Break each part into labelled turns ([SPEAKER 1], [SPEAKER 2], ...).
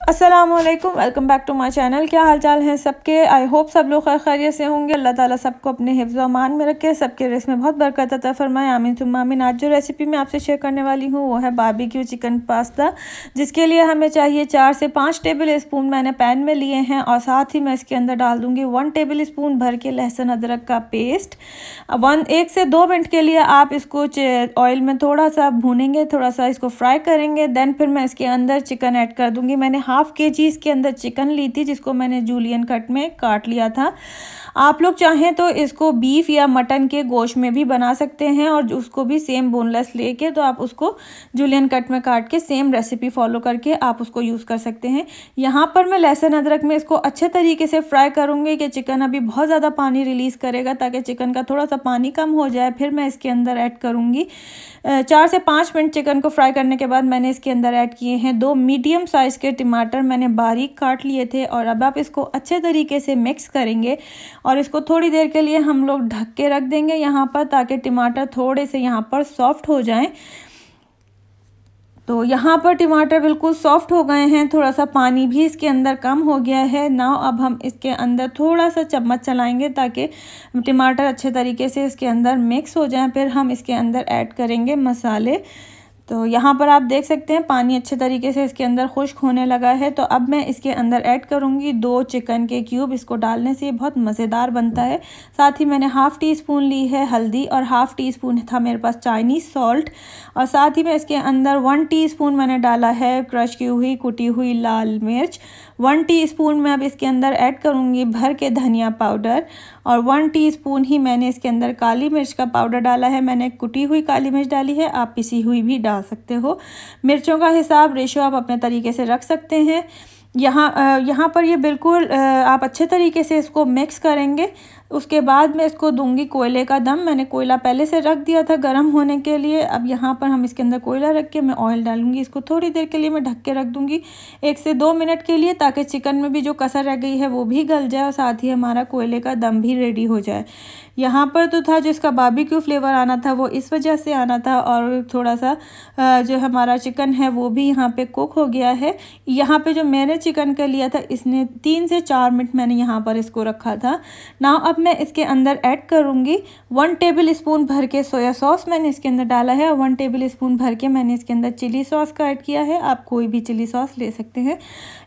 [SPEAKER 1] Aslam welcome back to my channel क्या हाल चाल है सबके? आई होप सब लोग खैर खैरियत से होंगे। अल्लाह ताला सबको अपने हिफ्ज़ अमान में रखे, सबके रेस में बहुत बरकत अता फरमाए। आमिन तुम आमीन। आज जो रेसिपी मैं आपसे शेयर करने वाली हूँ, वो है बाबी क्यू चिकन पास्ता जिसके लिए हमें चाहिए चार से पाँच टेबल स्पून मैंने पैन में लिए हैं और साथ ही मैं इसके अंदर डाल दूँगी वन टेबल स्पून भर के लहसुन अदरक का पेस्ट वन एक से दो मिनट के लिए आप इसको ऑयल में थोड़ा सा भूनेंगे, थोड़ा सा इसको फ्राई करेंगे देन फिर मैं इसके अंदर चिकन ऐड कर दूँगी। मैंने हाफ़ के जी इसके अंदर चिकन ली थी, जिसको मैंने जूलियन कट में काट लिया था। आप लोग चाहें तो इसको बीफ या मटन के गोश्त में भी बना सकते हैं और उसको भी सेम बोनलेस लेके तो आप उसको जूलियन कट में काट के सेम रेसिपी फॉलो करके आप उसको यूज़ कर सकते हैं। यहाँ पर मैं लहसुन अदरक में इसको अच्छे तरीके से फ्राई करूँगी कि चिकन अभी बहुत ज़्यादा पानी रिलीज़ करेगा ताकि चिकन का थोड़ा सा पानी कम हो जाए। फिर मैं इसके अंदर ऐड करूँगी चार से पाँच मिनट चिकन को फ्राई करने के बाद मैंने इसके अंदर ऐड किए हैं दो मीडियम साइज़ के टमाटर मैंने बारीक काट लिए थे और अब आप इसको अच्छे तरीके से मिक्स करेंगे और इसको थोड़ी देर के लिए हम लोग ढक के रख देंगे यहाँ पर ताकि टमाटर थोड़े से यहाँ पर सॉफ्ट हो जाएँ। तो यहाँ पर टमाटर बिल्कुल सॉफ्ट हो गए हैं, थोड़ा सा पानी भी इसके अंदर कम हो गया है। ना अब हम इसके अंदर थोड़ा सा चम्मच चलाएँगे ताकि टमाटर अच्छे तरीके से इसके अंदर मिक्स हो जाए, फिर हम इसके अंदर ऐड करेंगे मसाले। तो यहाँ पर आप देख सकते हैं, पानी अच्छे तरीके से इसके अंदर खुश्क होने लगा है। तो अब मैं इसके अंदर ऐड करूँगी दो चिकन के क्यूब। इसको डालने से ये बहुत मज़ेदार बनता है। साथ ही मैंने हाफ़ टी स्पून ली है हल्दी और हाफ़ टी स्पून था मेरे पास चाइनीज़ सॉल्ट। और साथ ही मैं इसके अंदर वन टी स्पून मैंने डाला है क्रश की हुई, कुटी हुई लाल मिर्च। वन टी स्पून मैं अब इसके अंदर ऐड करूँगी भर के धनिया पाउडर। और वन टीस्पून ही मैंने इसके अंदर काली मिर्च का पाउडर डाला है। मैंने कुटी हुई काली मिर्च डाली है, आप पिसी हुई भी डाल सकते हो। मिर्चों का हिसाब रेशो आप अपने तरीके से रख सकते हैं। यहाँ यहाँ पर ये बिल्कुल आप अच्छे तरीके से इसको मिक्स करेंगे। उसके बाद मैं इसको दूँगी कोयले का दम। मैंने कोयला पहले से रख दिया था गर्म होने के लिए। अब यहाँ पर हम इसके अंदर कोयला रख के मैं ऑयल डालूँगी। इसको थोड़ी देर के लिए मैं ढक के रख दूँगी। एक से दो मिनट के लिए ताकि चिकन में भी जो कसर रह गई है वो भी गल जाए और साथ ही हमारा कोयले का दम भी रेडी हो जाए। यहाँ पर तो था जो इसका बाबीक्यू फ्लेवर आना था, वो इस वजह से आना था और थोड़ा सा जो हमारा चिकन है वो भी यहाँ पे कुक हो गया है। यहाँ पे जो मैंने चिकन का लिया था, इसने तीन से चार मिनट मैंने यहाँ पर इसको रखा था। ना अब मैं इसके अंदर ऐड करूँगी वन टेबल स्पून भर के सोया सॉस मैंने इसके अंदर डाला है। और वन टेबल स्पून भर के मैंने इसके अंदर चिली सॉस का ऐड किया है। आप कोई भी चिली सॉस ले सकते हैं।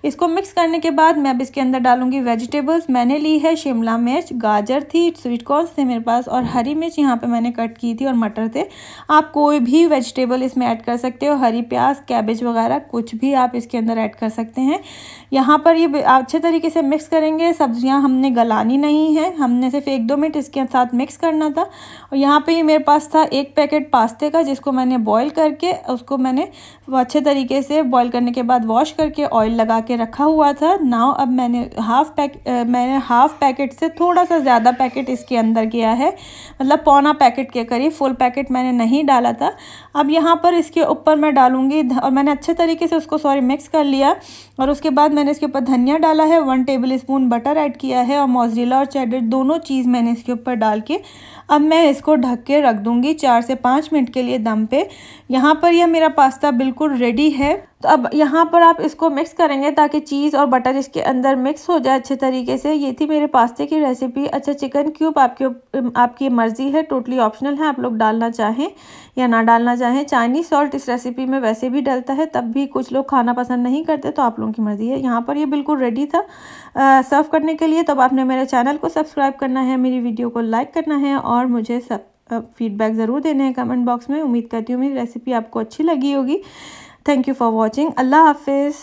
[SPEAKER 1] इसको मिक्स करने के बाद मैं अब इसके अंदर डालूँगी वेजिटेबल्स मैंने ली है शिमला मिर्च, गाजर थी स्वीट कॉर्न थे मेरे पास और हरी मिर्च यहाँ पर मैंने कट की थी और मटर थे। आप कोई भी वेजिटेबल इसमें ऐड कर सकते हो। हरी प्याज कैबेज वगैरह कुछ भी आप इसके अंदर ऐड कर सकते हैं। यहाँ पर ये अच्छे तरीके से मिक्स करेंगे। सब्ज़ियाँ हमने गलानी नहीं है। हमने सिर्फ़ एक दो मिनट इसके साथ मिक्स करना था। और यहाँ पर ये मेरे पास था एक पैकेट पास्ते का, जिसको मैंने बॉयल करके, उसको मैंने अच्छे तरीके से बॉयल करने के बाद वॉश करके ऑयल लगा के रखा हुआ था। नाव अब मैंने हाफ़ पैक मैंने हाफ़ पैकेट से थोड़ा सा ज़्यादा पैकेट इसके अंदर किया है। मतलब पौना पैकेट के करीब फुल पैकेट मैंने नहीं डाला था। अब यहाँ पर इसके ऊपर मैं डालूँगी और मैंने अच्छे तरीके से उसको सॉरी मिक्स कर लिया। और उसके बाद मैंने इसके ऊपर धनिया डाला है one tablespoon butter add किया है और मोजरीला और चेडर दोनों चीज़ मैंने इसके ऊपर डाल के अब मैं इसको ढक के रख दूँगी चार से पाँच मिनट के लिए दम पे। यहाँ पर यह मेरा पास्ता बिल्कुल रेडी है। तो अब यहाँ पर आप इसको मिक्स करेंगे ताकि चीज़ और बटर इसके अंदर मिक्स हो जाए अच्छे तरीके से। ये थी मेरे पास्ते की रेसिपी अच्छा चिकन क्यूब आपके आपकी मर्ज़ी है टोटली ऑप्शनल है। आप लोग डालना चाहें या ना डालना चाहें चाइनीज़ सॉल्ट इस रेसिपी में वैसे भी डलता है, तब भी कुछ लोग खाना पसंद नहीं करते तो आप लोगों की मर्ज़ी है। यहाँ पर ये बिल्कुल रेडी था। सर्व करने के लिए तब आपने मेरे चैनल को सब्सक्राइब करना है, मेरी वीडियो को लाइक करना है और मुझे सब फीडबैक ज़रूर देने हैं कमेंट बॉक्स में। उम्मीद करती हूँ मेरी रेसिपी आपको अच्छी लगी होगी। थैंक यू फॉर वॉचिंग अल्लाह हाफिज़